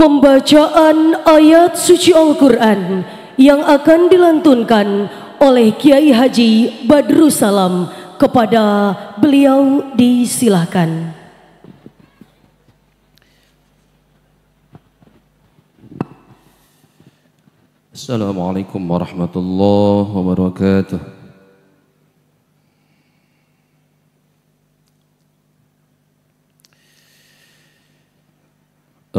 Pembacaan ayat suci Al-Quran yang akan dilantunkan oleh Kiai Haji Badrussalam kepada beliau disilahkan. Assalamualaikum warahmatullahi wabarakatuh.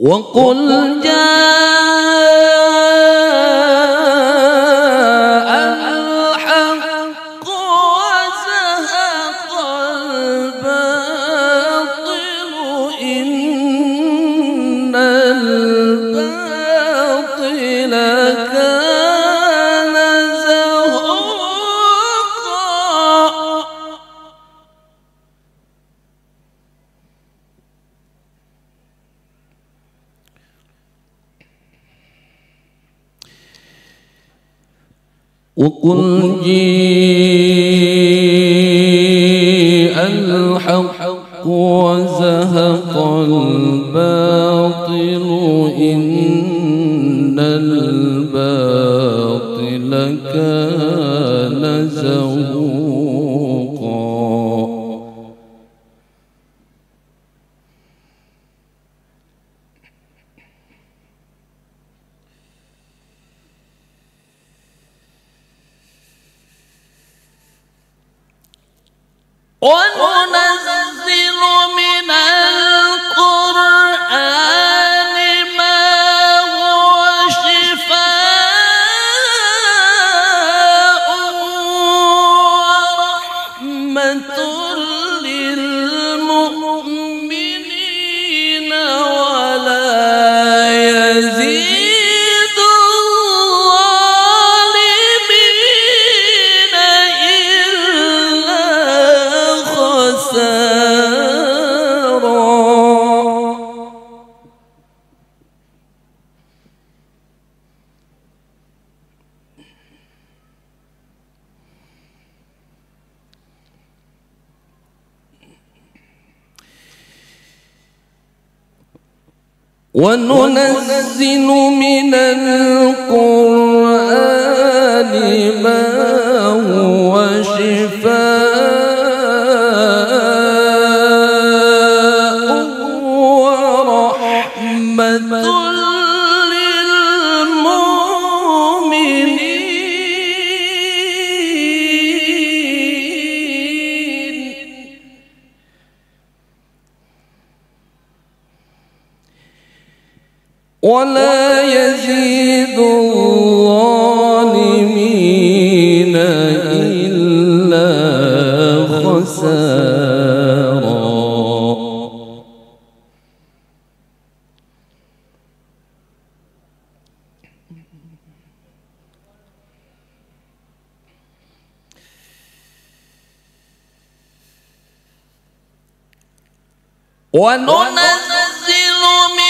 وقل جاء وقل جيء الحق وزهق الباطل إن الباطل كان وننزل من وننزل من القرآن ما ولا يزيد الظالمين إلا خسارا. وننزل من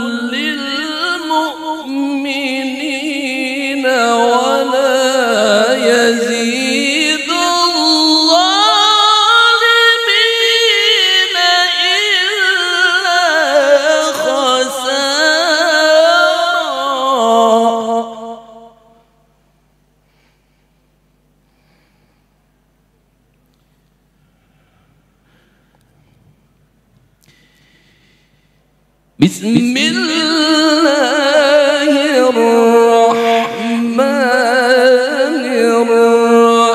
بسم الله الرحمن الرحيم.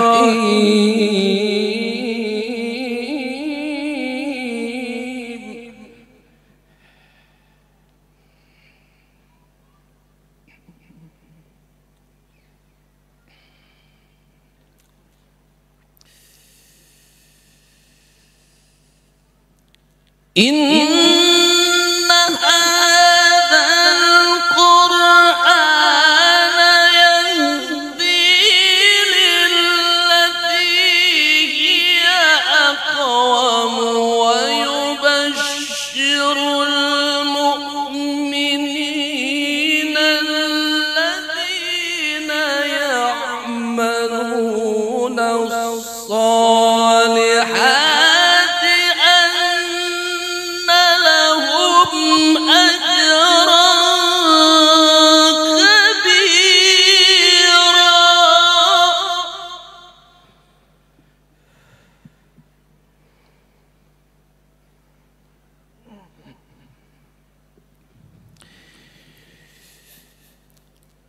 إن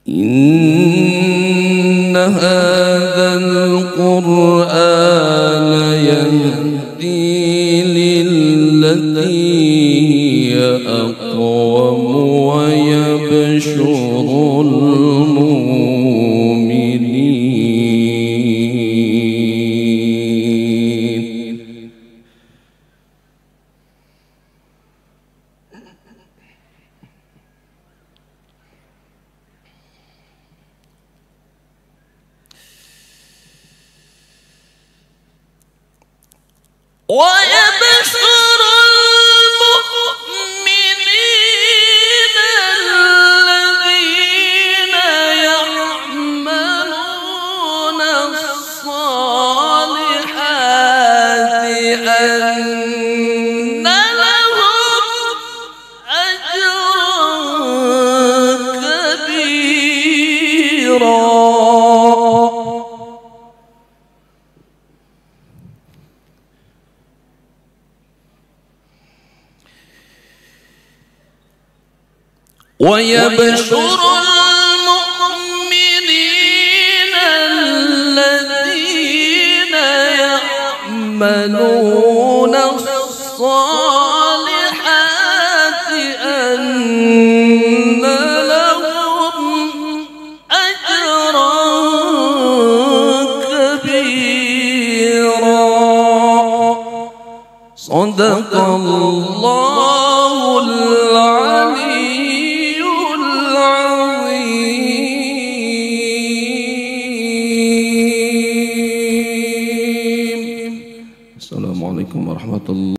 إن هذا القرآن ويبشر ويبشر المؤمنين الذين يعملون الصالحات أن لهم أجرا كبيرا. صدق الله